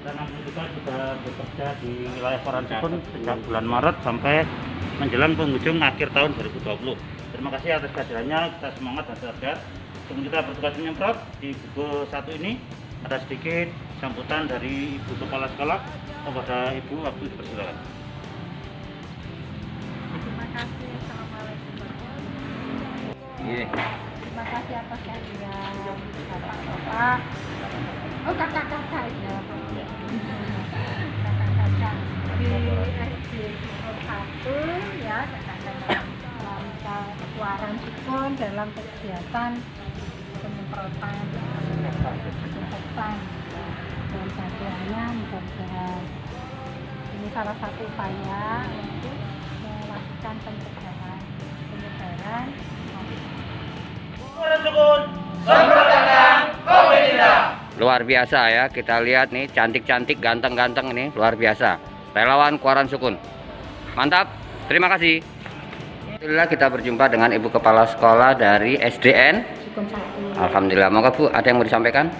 Dan kami juga sudah bekerja di wilayah Koran sejak bulan Maret sampai menjelang penghujung akhir tahun 2020. Terima kasih atas kehadirannya, kita semangat dan sehat. Sebelum kita bertugas menyemprot di buku satu ini ada sedikit sambutan dari Ibu Kepala Sekolah kepada Ibu waktu dipersilakan. Terima kasih. Assalamualaikum warahmatullahi Iya. Atas kehadiran bapak-bapak. Oh kakak-kakak ya. Kakak-kakak di SD satu ya kakak-kakak Lamka Kuaran Sukun dalam kegiatan penyemprotan desinfektan dan bantuannya mudah-mudahan ini salah satu upaya untuk melakukan pencegahan penyebaran Luar biasa ya, kita lihat nih cantik-cantik, ganteng-ganteng ini, luar biasa. Relawan Kuaran Sukun. Mantap, terima kasih. Alhamdulillah kita berjumpa dengan Ibu Kepala Sekolah dari SDN. Sukun satu. Alhamdulillah, moga Bu ada yang mau disampaikan?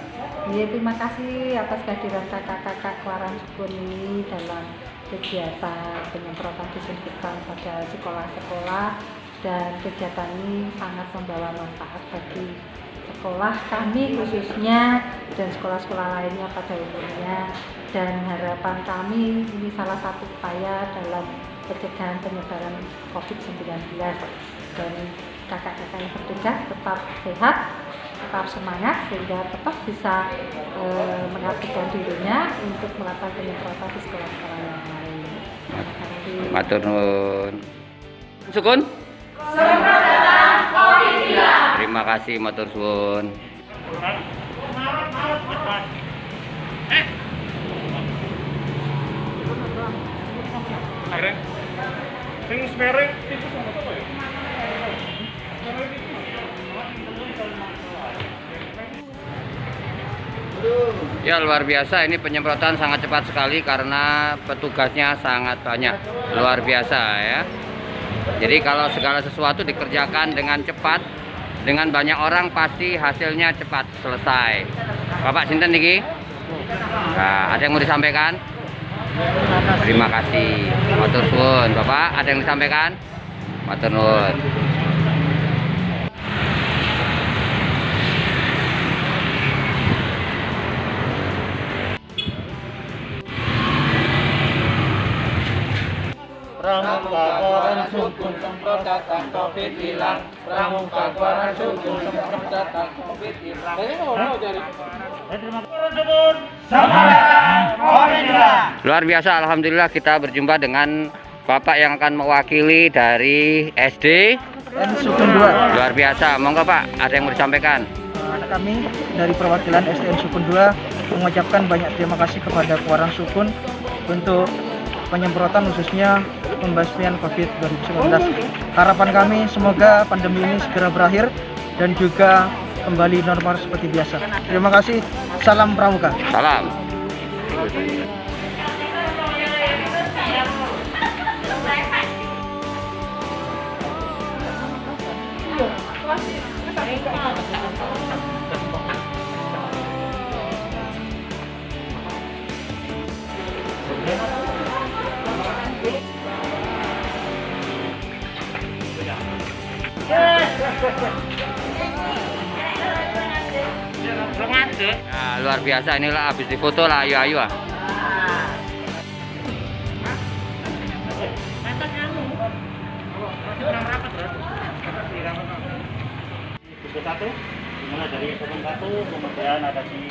Ya, terima kasih atas kehadiran kakak-kakak Kuaran Sukun ini dalam kegiatan penyemprotan disinfektan pada sekolah-sekolah dan kegiatan ini sangat membawa manfaat bagi sekolah kami khususnya dan sekolah-sekolah lainnya pada umumnya dan harapan kami ini salah satu upaya dalam pencegahan penyebaran COVID-19 dan kakak-kakak yang bertugas tetap sehat tetap semangat sehingga tetap bisa eh, mengaktifkan dirinya untuk melakukan penyemprotan di sekolah-sekolah yang lain. Matur nuwun. Sukun? Terima kasih. Sing smereng Ya luar biasa ini penyemprotan sangat cepat sekali karena petugasnya sangat banyak. Luar biasa ya. Jadi kalau segala sesuatu dikerjakan dengan cepat dengan banyak orang pasti hasilnya cepat selesai. Bapak Sinten niki? Nah, ada yang mau disampaikan? Terima kasih. Matur suwun. Bapak, ada yang disampaikan? Matur nuwun. Koran Sukun semprotan Covid hilang. Pramuka Koran Sukun semprotan Covid hilang. Luar biasa, alhamdulillah kita berjumpa dengan Bapak yang akan mewakili dari SD. Sukun 2 Luar biasa, monggo Pak, ada yang mau disampaikan? anak kami dari perwakilan SDN Sukun 2 mengucapkan banyak terima kasih kepada Kuarang Sukun untuk penyemprotan khususnya pembasmian COVID-19. Harapan kami semoga pandemi ini segera berakhir dan juga kembali normal seperti biasa. Terima kasih. Salam Pramuka. Salam. Nah, luar biasa inilah habis difoto lah ayo ayo ah. Buku satu, dimulai dari sebelum satu, kemudian ada di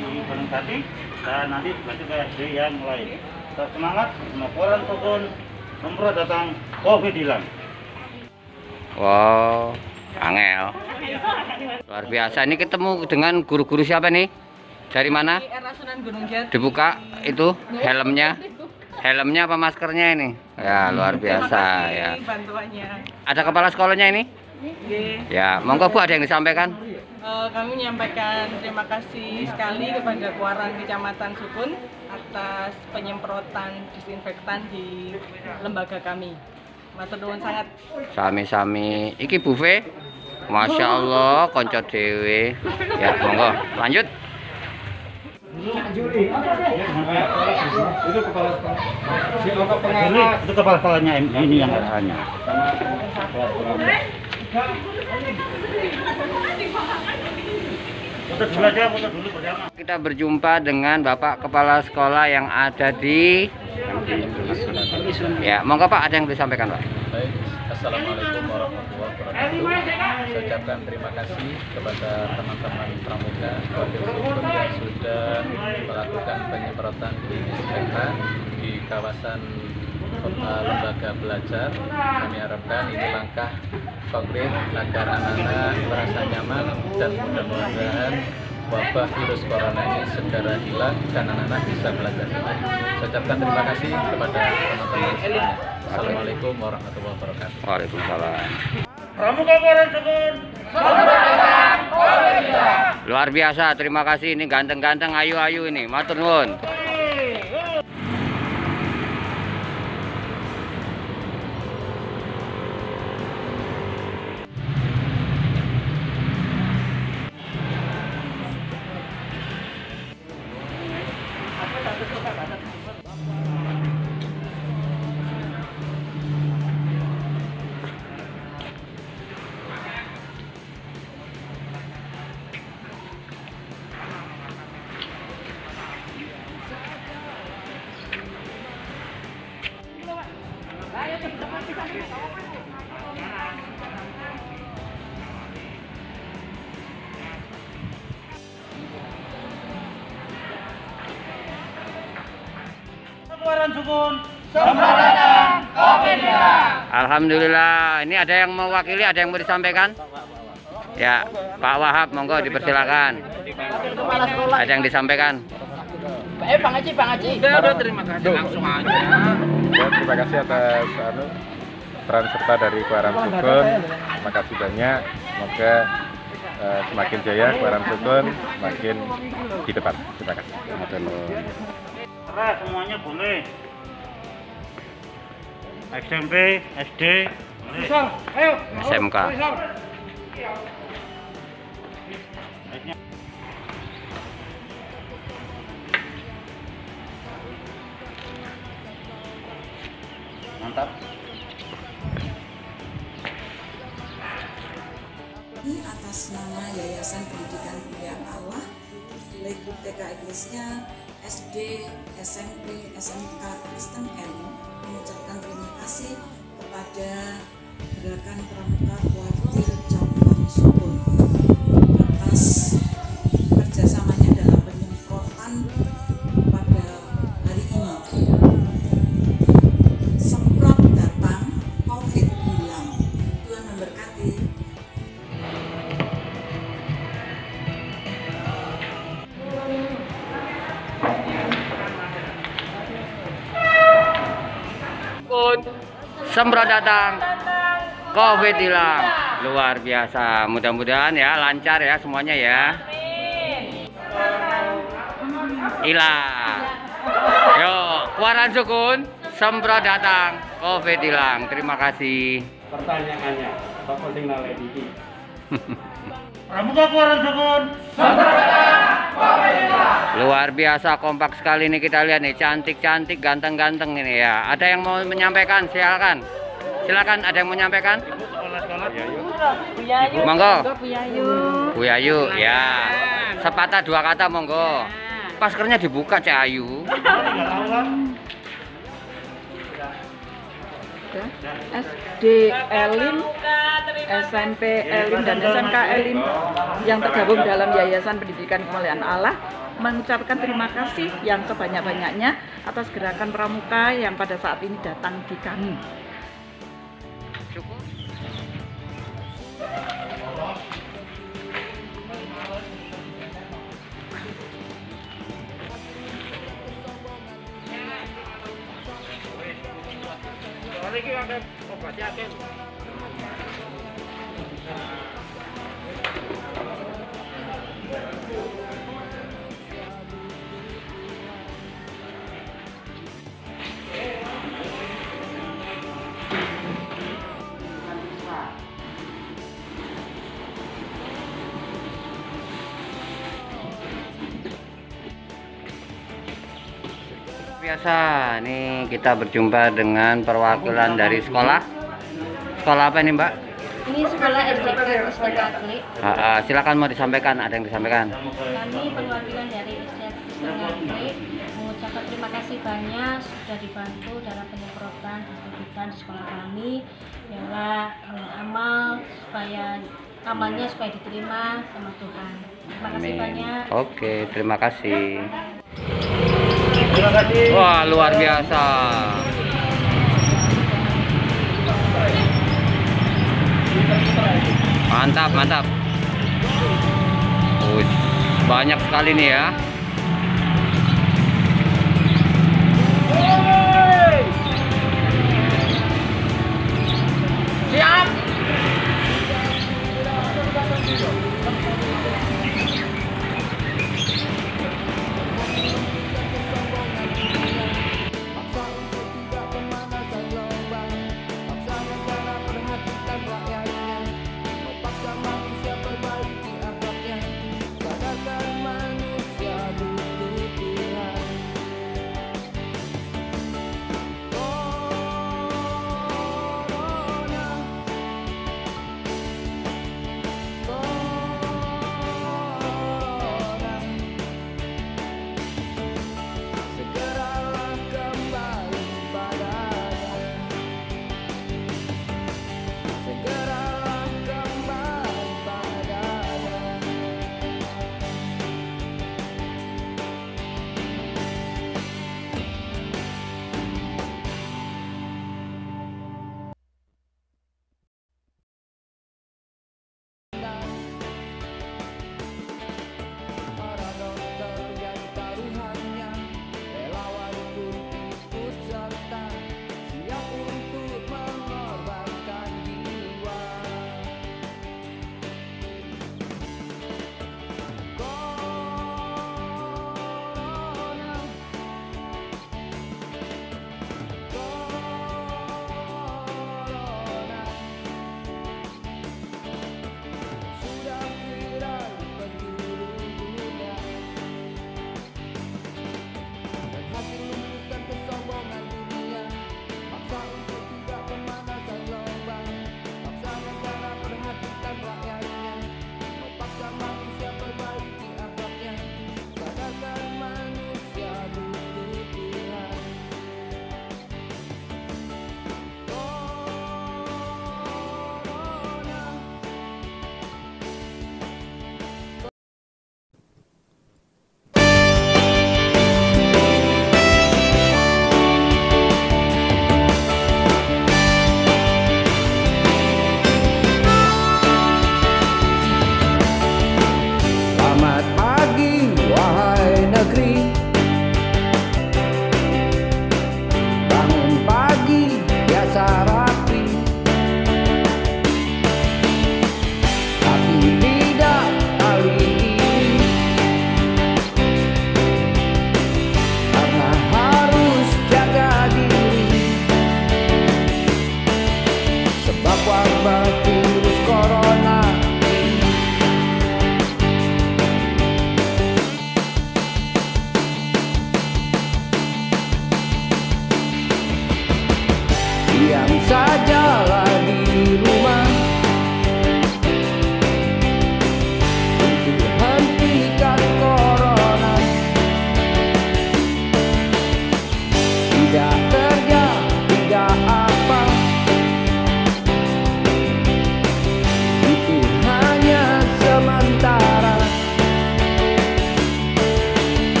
di Gunung Sati, dan nanti lanjut ke SD yang lain. Tetap semangat, semua koran sukun, semprot datang, COVID hilang. Wow, angel. Luar biasa. Ini ketemu dengan guru-guru siapa nih? Dari mana? Dibuka itu helmnya. Helmnya apa maskernya ini? Ya, luar biasa ya. Ada kepala sekolahnya ini? Oke. Ya, monggo Bu ada yang disampaikan? Eh, kami menyampaikan terima kasih sekali kepada Kuaran Kecamatan Sukun atas penyemprotan disinfektan di lembaga kami. Matur nuwun sangat. Sami-sami. Iki buffet. Masya Allah, konco dewe. Ya, monggo. Lanjut. Itu kepala itu kepala sekolahnya ini yang bersama. Kita berjumpa dengan Bapak Kepala Sekolah yang ada di Ya, monggo Pak, ada yang bisa disampaikan Pak? Assalamualaikum warahmatullahi wabarakatuh. Saya ucapkan terima kasih kepada teman-teman pramuka wakil hukum yang sudah melakukan penyemprotan disinfektan di kawasan kota lembaga belajar. Kami harapkan ini langkah konkret agar anak-anak merasa nyaman dan mudah-mudahan wabah virus corona ini segera hilang dan anak-anak bisa belajar. Saya ucapkan terima kasih kepada teman-teman semuanya. Assalamualaikum warahmatullahi wabarakatuh. Waalaikumsalam. Pramuka Koran Sukun. Luar biasa, terima kasih ini ganteng-ganteng ayu-ayu ini. Matur nuwun. Alhamdulillah. Ini ada yang mewakili, ada yang mau disampaikan? Ya, Pak Wahab, monggo dipersilakan. Ada yang disampaikan? Ya, terima kasih atas anu, peran serta dari Kuaran Sukun. Terima kasih banyak. Semoga eh, semakin jaya Kuaran Sukun, semakin di depan. Terima kasih. Terserah semuanya boleh. SMP, SD, boleh. SMK. Mantap. Ini atas nama Yayasan Pendidikan Kemuliaan Allah, Legum TK Iglisnya, SD, SMP, SMK Kristen Elim mengucapkan terima kasih kepada Gerakan Pramuka Kuartir Cabang Sukun Semprot datang. Covid hilang. Luar biasa. Mudah-mudahan ya lancar ya semuanya ya. Hilang. Yo, Kuaran Sukun, semprot datang. Covid hilang. Terima kasih. Pertanyaannya, apa sing naledi Pramuka Koran Sukun. Luar biasa kompak sekali nih kita lihat nih cantik-cantik ganteng-ganteng ini ya. Ada yang mau menyampaikan? Silakan. Silakan ada yang mau menyampaikan? Monggo. Bu Ayu, ya. Sepatah dua kata monggo. Maskernya dibuka Ayu. Kan? SD Elim, SMP Elim dan SMK Elim yang tergabung dalam Yayasan Pendidikan Kemuliaan Allah mengucapkan terima kasih yang sebanyak-banyaknya atas gerakan pramuka yang pada saat ini datang di kami. biasa nih kita berjumpa dengan perwakilan dari sekolah. Sekolah apa ini Mbak? Ini sekolah SDK Katolik. Ah, ah, silakan mau disampaikan, ada yang disampaikan. Kami perwakilan dari SDK Katolik mengucapkan terima kasih banyak sudah dibantu dalam penyemprotan disinfektan di sekolah kami. Biarlah eh, amal supaya amalnya supaya diterima sama Tuhan. Terima kasih Amin. banyak. Oke, terima kasih. Terima kasih. Wah, luar biasa. Mantap, mantap. Banyak sekali nih ya.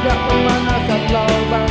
tidak pemanasan lubang